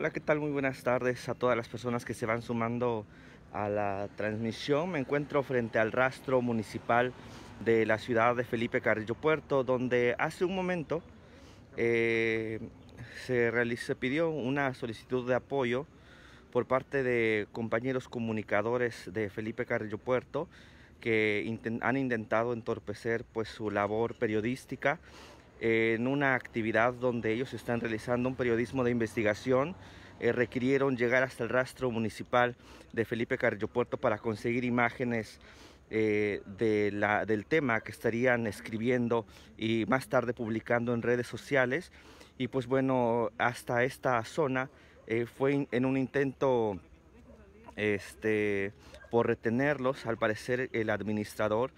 Hola, ¿qué tal? Muy buenas tardes a todas las personas que se van sumando a la transmisión. Me encuentro frente al rastro municipal de la ciudad de Felipe Carrillo Puerto, donde hace un momento eh, se, pidió una solicitud de apoyo por parte de compañeros comunicadores de Felipe Carrillo Puerto que han intentado entorpecer pues, su labor periodística en una actividad donde ellos están realizando un periodismo de investigación. Eh, requirieron llegar hasta el rastro municipal de Felipe Carrillo Puerto para conseguir imágenes eh, de la, del tema que estarían escribiendo y más tarde publicando en redes sociales. Y pues bueno, hasta esta zona eh, fue en un intento este, por retenerlos, al parecer el administrador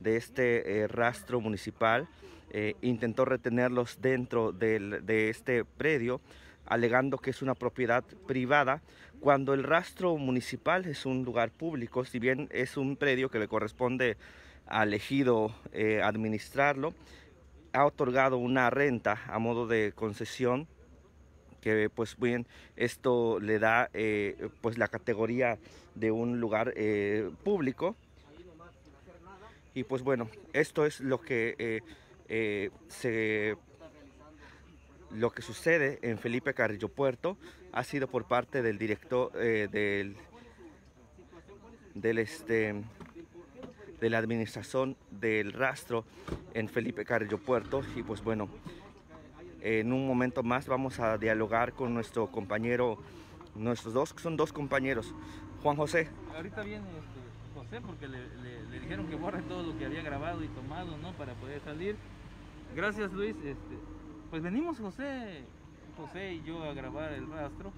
de este rastro municipal eh, intentó retenerlos dentro de este predio, alegando que es una propiedad privada, cuando el rastro municipal es un lugar público, si bien es un predio que le corresponde al ejido eh, administrarlo, ha otorgado una renta a modo de concesión que pues bien esto le da eh, pues la categoría de un lugar público y pues bueno esto es lo que eh, se, lo que sucede en Felipe Carrillo Puerto. Ha sido por parte del director eh, del, del este de la administración del rastro en Felipe Carrillo Puerto. Y pues bueno en un momento más vamos a dialogar con nuestro compañero nuestros dos son dos compañeros. Juan José. Ahorita viene este, José porque le, le, dijeron que borre todo lo que había grabado y tomado no para poder salir Gracias Luis. Este, pues venimos José, José y yo a grabar el rastro.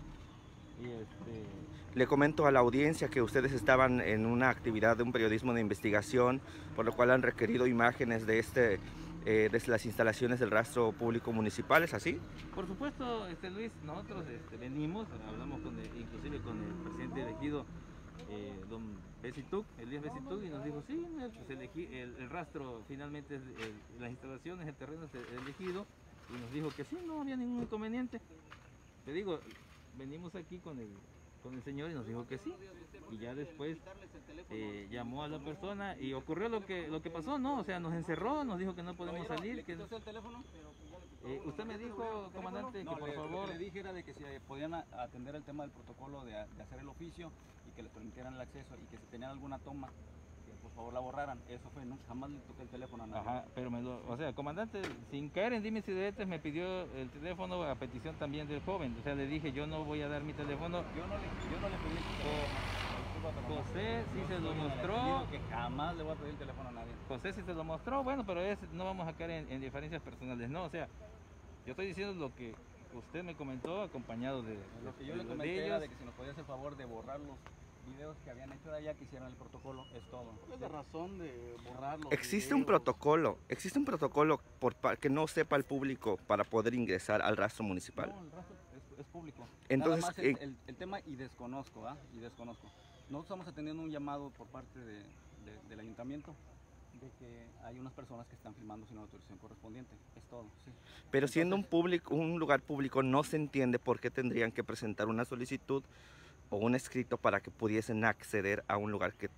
Y este... Le comento a la audiencia que ustedes estaban en una actividad de un periodismo de investigación, por lo cual han requerido imágenes de este eh, desde las instalaciones del rastro público municipal, ¿es así? Por supuesto, este Luis, nosotros este, venimos, hablamos con inclusive con el presidente elegido eh, don Besituc, Elías Besituc, y nos dijo, sí, pues el, rastro finalmente, las instalaciones, el terreno es elegido, y nos dijo que sí, no había ningún inconveniente. Te digo, venimos aquí con el, con el señor y nos dijo que sí, y ya después eh, llamó a la persona y ocurrió lo que, lo que pasó, ¿no? O sea, nos encerró, nos dijo que no podemos salir. Que... Eh, usted me dijo, comandante, que por favor... le dije era de que si podían atender el tema del protocolo de, hacer el oficio y que les permitieran el acceso y que si tenían alguna toma, que por favor la borraran. Eso fue, no, jamás le toqué el teléfono a nadie. Ajá, pero me lo, o sea, comandante, sin caer en dime si me pidió el teléfono a petición también del joven. O sea, le dije, yo no voy a dar mi teléfono. Yo no le, yo no le pedí el teléfono. José sí se lo mostró. que jamás le voy a pedir el teléfono a nadie. José sí se lo mostró, bueno, pero es, no vamos a caer en, diferencias personales, no, o sea, yo estoy diciendo lo que usted me comentó acompañado de lo que yo le comenté era de que si nos podía hacer favor de borrar los videos que habían hecho de allá que hicieran el protocolo, es todo. ¿Cuál es la razón de borrarlo? Existe un protocolo, existe un protocolo por que no sepa el público para poder ingresar al rastro municipal. No, el rastro es, público. Entonces, Nada más el, el, el, tema y desconozco, ¿ah? Y desconozco. Nosotros estamos atendiendo un llamado por parte del ayuntamiento de que hay unas personas que están filmando sin autorización correspondiente. Es todo. Sí. Pero siendo un, público, un lugar público, no se entiende por qué tendrían que presentar una solicitud o un escrito para que pudiesen acceder a un lugar que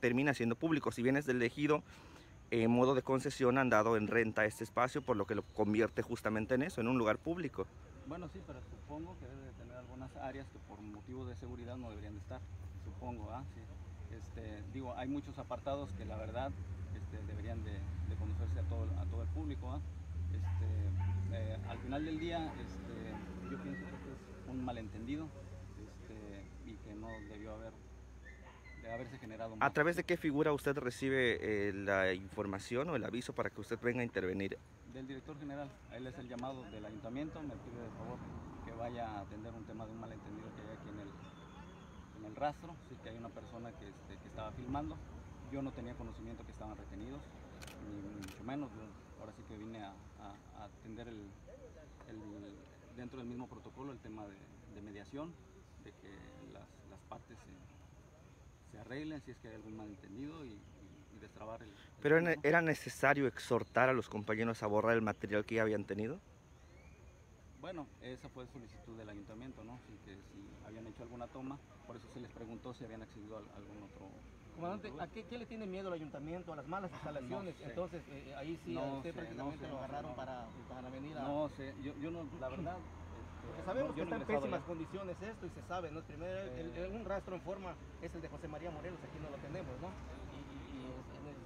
termina siendo público. Si bien es del elegido, en modo de concesión han dado en renta este espacio, por lo que lo convierte justamente en eso, en un lugar público. Bueno, sí, pero supongo que debe de tener algunas áreas que por motivo de seguridad no deberían de estar supongo, ¿ah? Este, digo, hay muchos apartados que la verdad este, deberían de, conocerse a todo, a todo el público. ¿ah? Este, eh, al final del día, este, yo pienso que es un malentendido y que no debió haber de haberse generado. ¿A través de qué figura usted recibe eh, la información o el aviso para que usted venga a intervenir? Del director general. Él es el llamado del ayuntamiento. Me pide de favor que vaya a atender un tema de un malentendido que hay aquí en el, en el rastro, sí que hay una persona que, este, que estaba filmando. Yo no tenía conocimiento que estaban retenidos, ni, mucho menos. ahora sí que vine a, atender el, dentro del mismo protocolo el tema de, mediación, de que las, partes se, arreglen si es que hay algún malentendido y, y destrabar el... ¿Pero era necesario exhortar a los compañeros a borrar el material que ya habían tenido? Bueno, esa fue solicitud del ayuntamiento, ¿no? Así que si habían hecho alguna toma, por eso se les preguntó si habían accedido a algún otro. Comandante, ¿a qué, qué le tiene miedo el ayuntamiento? ¿A las malas instalaciones? sé. Entonces, eh, ahí sí, No a usted sé, prácticamente no sé, lo agarraron para, para venir a... No sé, yo, yo no, la verdad. Porque este, sabemos que está en pésimas ya. condiciones esto y se sabe, ¿no? Primero, el- el- un rastro en forma es el de José María Morelos, aquí no lo tenemos, ¿no?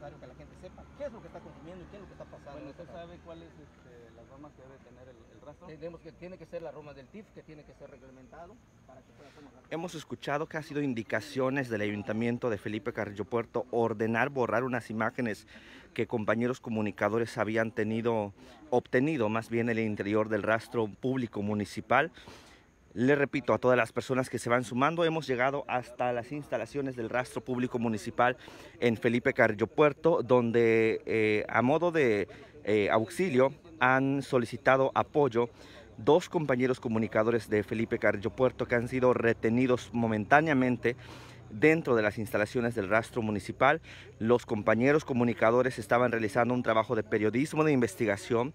Necesario que la gente sepa qué es lo que está consumiendo y qué es lo que está pasando. Bueno, en ¿usted sabe cuáles este, las normas que debe tener el, el rastro? Tenemos que, tiene que ser la Roma del TIF, que tiene que ser reglamentado para que pueda tomar Hemos escuchado que ha sido indicaciones del Ayuntamiento de Felipe Carrillo Puerto ordenar borrar unas imágenes que compañeros comunicadores habían tenido, obtenido más bien en el interior del rastro público municipal. Le repito a todas las personas que se van sumando, hemos llegado hasta las instalaciones del rastro público municipal en Felipe Carrillo Puerto, donde eh, a modo de eh, auxilio han solicitado apoyo dos compañeros comunicadores de Felipe Carrillo Puerto que han sido retenidos momentáneamente dentro de las instalaciones del rastro municipal. Los compañeros comunicadores estaban realizando un trabajo de periodismo de investigación.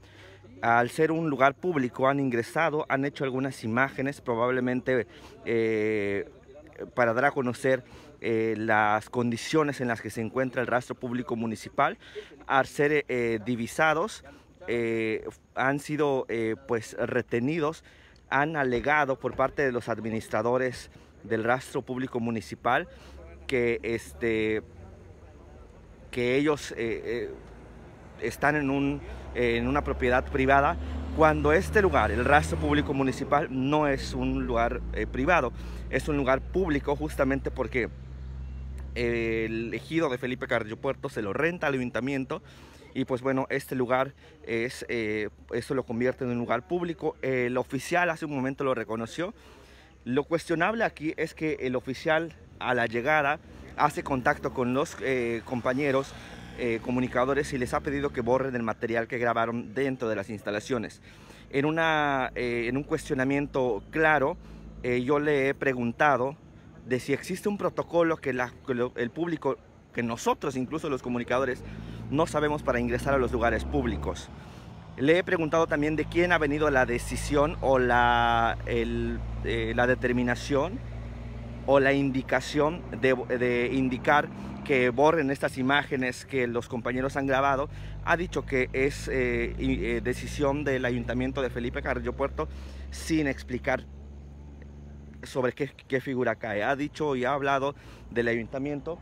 Al ser un lugar público han ingresado, han hecho algunas imágenes, probablemente eh, para dar a conocer eh, las condiciones en las que se encuentra el rastro público municipal. Al ser eh, divisados, han sido pues retenidos, han alegado por parte de los administradores del rastro público municipal que este que ellos están en, un, en una propiedad privada cuando este lugar, el rastro público municipal, no es un lugar eh, privado, es un lugar público justamente porque el ejido de Felipe Carrillo Puerto se lo renta al ayuntamiento y pues bueno, este lugar es, eh, eso lo convierte en un lugar público. El oficial hace un momento lo reconoció. Lo cuestionable aquí es que el oficial a la llegada hace contacto con los eh, compañeros eh, comunicadores y les ha pedido que borren el material que grabaron dentro de las instalaciones. En, una, eh, en un cuestionamiento claro, eh, yo le he preguntado de si existe un protocolo que, el público, que nosotros, incluso los comunicadores, no sabemos para ingresar a los lugares públicos. Le he preguntado también de quién ha venido la decisión o la, la determinación o la indicación de, indicar que borren estas imágenes que los compañeros han grabado. Ha dicho que es eh, eh, decisión del Ayuntamiento de Felipe Carrillo Puerto sin explicar sobre qué, qué figura cae. Ha dicho y ha hablado del ayuntamiento,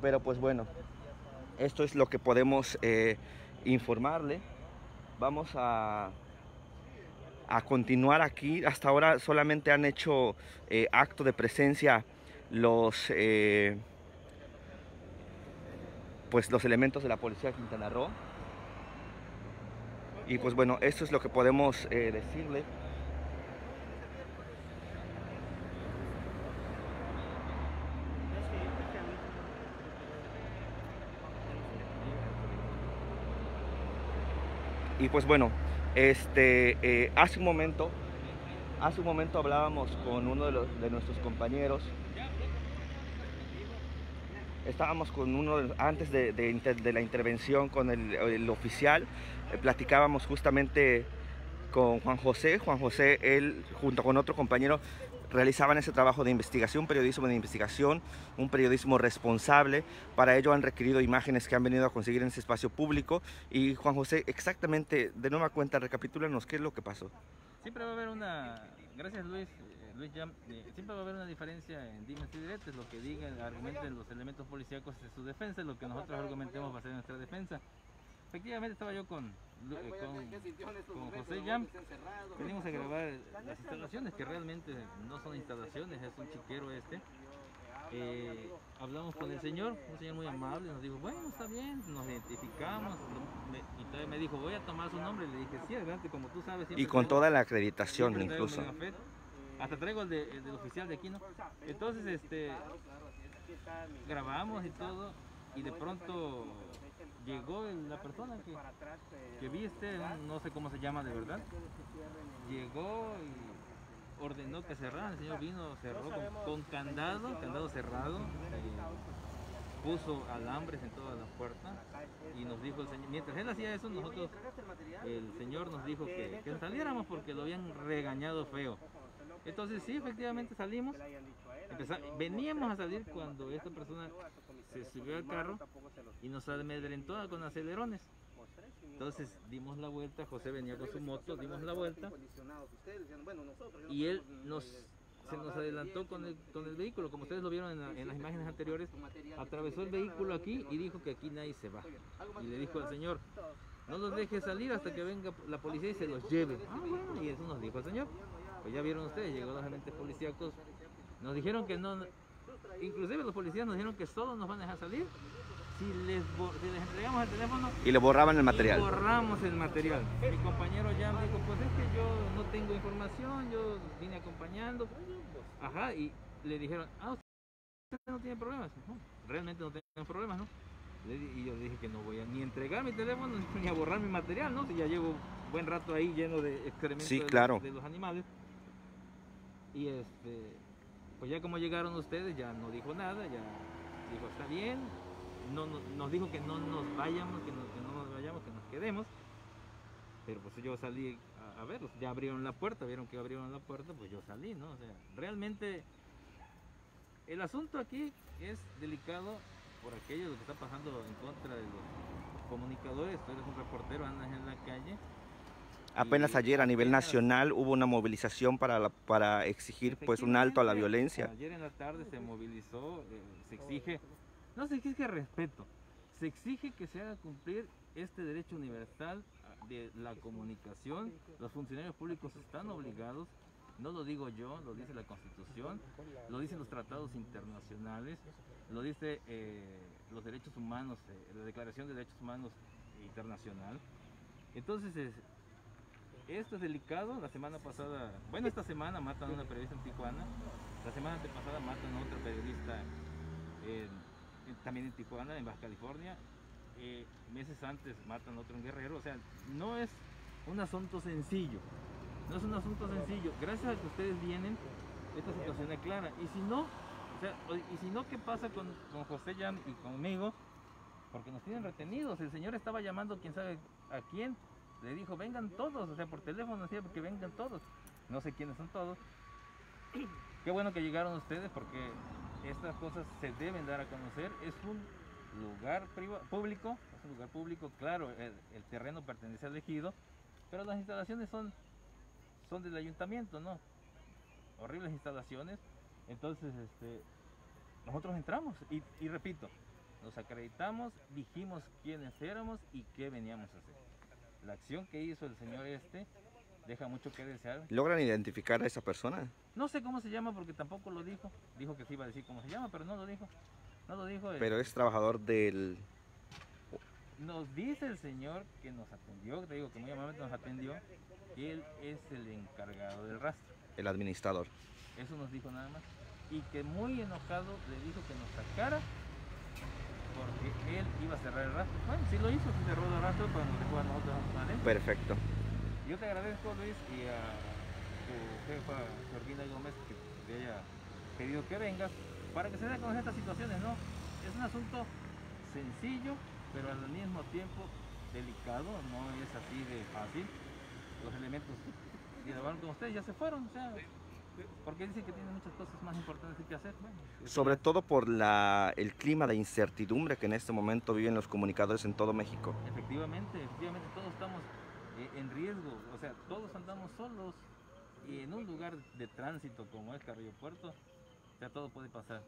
pero pues bueno, esto es lo que podemos eh, informarle. Vamos a, a continuar aquí. Hasta ahora solamente han hecho eh, acto de presencia los, eh, pues los elementos de la policía de Quintana Roo. Y pues bueno, esto es lo que podemos eh, decirle. Y pues bueno, este, eh, hace un momento, hace un momento hablábamos con uno de, nuestros compañeros. Estábamos con uno, antes de, la intervención con el, el oficial, eh, platicábamos justamente con Juan José. Juan José, él junto con otro compañero realizaban ese trabajo de investigación, periodismo de investigación, un periodismo responsable. Para ello han requerido imágenes que han venido a conseguir en ese espacio público. Y Juan José, exactamente, de nueva cuenta, recapitúlanos qué es lo que pasó. Siempre va a haber una, gracias Luis, eh, Luis Jam, eh, siempre va a haber una diferencia en dimes y diretes, lo que digan, argumenten los elementos policíacos es su defensa, lo que nosotros argumentemos va a ser nuestra defensa. Efectivamente estaba yo con, eh, con, con José Jam, venimos a grabar las instalaciones, que realmente no son instalaciones, es un chiquero este. Eh, hablamos con el señor, un señor muy amable, nos dijo, bueno, está bien, nos identificamos, y todavía me dijo, voy a tomar su nombre, le dije, sí, adelante, como tú sabes. Y con traigo- toda la acreditación incluso. Hasta traigo el, de- el del oficial de aquí, ¿no? Entonces, este, grabamos y todo, y de pronto llegó la persona que, viste, no sé cómo se llama de verdad, llegó y ordenó que cerraran, el señor vino, cerró con, candado, candado cerrado, eh, puso alambres en toda la puerta y nos dijo el señor, mientras él hacía eso, nosotros, el señor nos dijo que, que saliéramos porque lo habían regañado feo. Entonces sí, efectivamente salimos. Veníamos a salir cuando esta persona se subió al carro y nos amedrentó con acelerones. Entonces dimos la vuelta, José venía con su moto, dimos la vuelta. y él nos, se nos adelantó con el, con el vehículo, como ustedes lo vieron en, la- en las imágenes anteriores, atravesó el vehículo aquí y dijo que aquí nadie se va. Y le dijo al señor, no los deje salir hasta que venga la policía y se los lleve. Ah, bueno, y eso nos dijo el señor. Pues ya vieron ustedes, llegó los agentes policíacos, nos dijeron que no, inclusive los policías nos dijeron que solo nos van a dejar salir si les, si les entregamos el teléfono Y le borraban el y material. borramos el material. Mi compañero ya me dijo, pues es que yo no tengo información, yo vine acompañando. Ajá, y le dijeron, ah, usted no tiene problemas. No, realmente no tengo problemas, ¿no? Y yo le dije que no voy a ni entregar mi teléfono ni a borrar mi material, ¿no? Si ya llevo buen rato ahí lleno de excrementos Sí, de los- de los animales. Y este, pues ya como llegaron ustedes, ya no dijo nada, ya dijo, está bien, no, no- nos dijo que no nos vayamos, que, no- nos vayamos, que nos quedemos. Pero pues yo salí a, verlos, ya abrieron la puerta, vieron que abrieron la puerta, pues yo salí, ¿no? O sea, realmente el asunto aquí es delicado por aquello que está pasando en contra de los comunicadores. Tú eres un reportero, andas en la calle. Apenas ayer a nivel nacional hubo una movilización para, la- para exigir pues un alto a la violencia. Ayer en la tarde se movilizó, eh, se exige, no se exige respeto, se exige que se haga cumplir este derecho universal de la comunicación. Los funcionarios públicos están obligados, no lo digo yo, lo dice la Constitución, lo dicen los tratados internacionales, lo dice eh, los derechos humanos, eh, la Declaración de Derechos Humanos Internacional. Entonces, es- esto es delicado. La semana pasada, bueno, esta semana matan a una periodista en Tijuana. La semana pasada matan a otra periodista en- también en Tijuana, en Baja California. Eh, meses antes matan a otro en Guerrero. O sea, no es un asunto sencillo. No es un asunto sencillo. Gracias a que ustedes vienen, esta situación es clara. Y si no, y si no, ¿qué pasa con, con José Jan y conmigo? Porque nos tienen retenidos. El señor estaba llamando quién sabe a quién. Le dijo, vengan todos, o sea, por teléfono decía que vengan todos. No sé quiénes son todos. Qué bueno que llegaron ustedes porque estas cosas se deben dar a conocer. Es un lugar público, es un lugar público, claro, el, el terreno pertenece al ejido, pero las instalaciones son, son del ayuntamiento, ¿no? Horribles instalaciones. Entonces, este, nosotros entramos y, y repito, nos acreditamos, dijimos quiénes éramos y qué veníamos a hacer. La acción que hizo el señor este deja mucho que desear. ¿Logran identificar a esa persona? No sé cómo se llama porque tampoco lo dijo. Dijo que se iba a decir cómo se llama, pero no lo dijo. No lo dijo. Pero es trabajador del... Nos dice el señor que nos atendió, te digo que muy amablemente nos atendió, que él es el encargado del rastro. el administrador. Eso nos dijo nada más. Y que muy enojado le dijo que nos sacara porque él iba a cerrar el rastro. Bueno, sí lo hizo, sí cerró el rastro, pero nos dejó a nosotros adentro. Perfecto. Yo te agradezco, Luis, y a tu jefa, Georgina Gómez, que te haya pedido que vengas para que se dé a conocer estas situaciones, ¿no? Es un asunto sencillo, pero al mismo tiempo delicado, no es así de fácil. Los elementos que llevaron con ustedes ya se fueron, o sea, porque dicen que tienen muchas cosas más importantes que hacer. Bueno, eso Sobre ya- todo por la, el clima de incertidumbre que en este momento viven los comunicadores en todo México. Efectivamente, efectivamente, todos estamos eh, en riesgo, o sea, todos andamos solos y en un lugar de tránsito como es Carrillo Puerto, sea, todo puede pasar.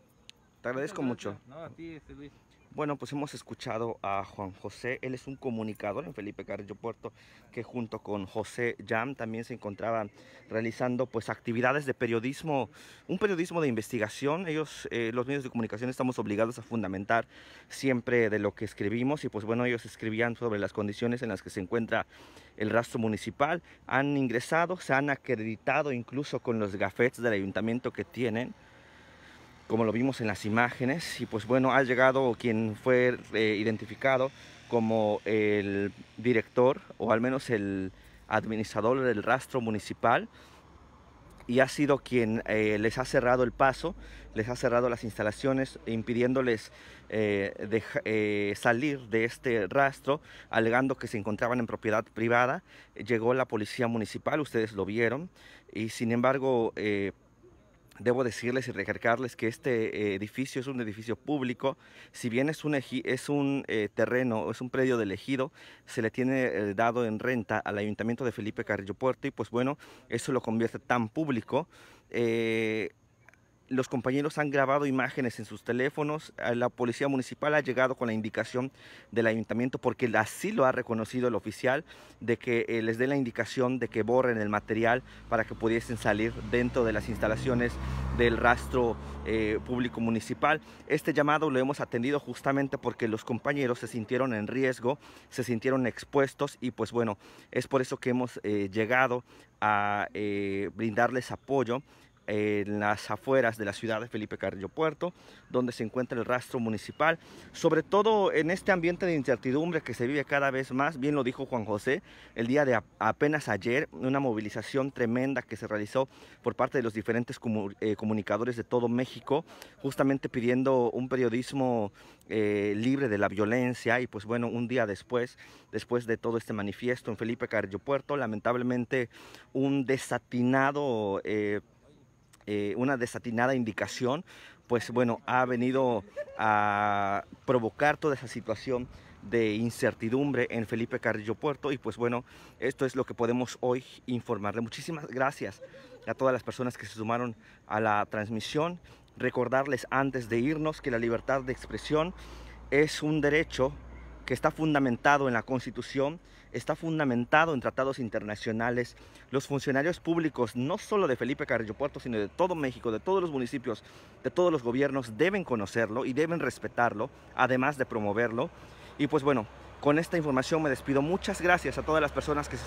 Te agradezco mucho. No, a ti, este Luis. Bueno, pues hemos escuchado a Juan José, él es un comunicador en Felipe Carrillo Puerto, que junto con José Jam también se encontraban realizando pues actividades de periodismo, un periodismo de investigación. Ellos, eh, los medios de comunicación, estamos obligados a fundamentar siempre de lo que escribimos y pues bueno, ellos escribían sobre las condiciones en las que se encuentra el rastro municipal. Han ingresado, se han acreditado incluso con los gafetes del ayuntamiento que tienen como lo vimos en las imágenes, y pues bueno, ha llegado quien fue eh, identificado como el director, o al menos el administrador del rastro municipal, y ha sido quien eh, les ha cerrado el paso, les ha cerrado las instalaciones, impidiéndoles eh, salir de este rastro, alegando que se encontraban en propiedad privada. Llegó la policía municipal, ustedes lo vieron, y sin embargo Debo decirles y recalcarles que este eh, edificio es un edificio público. Si bien es un, es un eh, terreno, es un predio del ejido, se le tiene eh, dado en renta al Ayuntamiento de Felipe Carrillo Puerto y pues bueno, eso lo convierte tan público los compañeros han grabado imágenes en sus teléfonos, la policía municipal ha llegado con la indicación del ayuntamiento porque así lo ha reconocido el oficial de que eh, les dé la indicación de que borren el material para que pudiesen salir dentro de las instalaciones del rastro eh, público municipal. Este llamado lo hemos atendido justamente porque los compañeros se sintieron en riesgo, se sintieron expuestos y pues bueno, es por eso que hemos eh, llegado a brindarles apoyo en las afueras de la ciudad de Felipe Carrillo Puerto, donde se encuentra el rastro municipal, sobre todo en este ambiente de incertidumbre que se vive cada vez más, bien lo dijo Juan José, el día de apenas ayer, una movilización tremenda que se realizó por parte de los diferentes eh, comunicadores de todo México, justamente pidiendo un periodismo eh, libre de la violencia y pues bueno, un día después, después de todo este manifiesto en Felipe Carrillo Puerto, lamentablemente un desatinado... Eh, eh, una desatinada indicación, pues bueno, ha venido a provocar toda esa situación de incertidumbre en Felipe Carrillo Puerto y pues bueno, esto es lo que podemos hoy informarle. Muchísimas gracias a todas las personas que se sumaron a la transmisión. Recordarles antes de irnos que la libertad de expresión es un derecho que está fundamentado en la Constitución, está fundamentado en tratados internacionales. Los funcionarios públicos, no solo de Felipe Carrillo Puerto, sino de todo México, de todos los municipios, de todos los gobiernos, deben conocerlo y deben respetarlo, además de promoverlo. Y pues bueno, con esta información me despido. Muchas gracias a todas las personas que se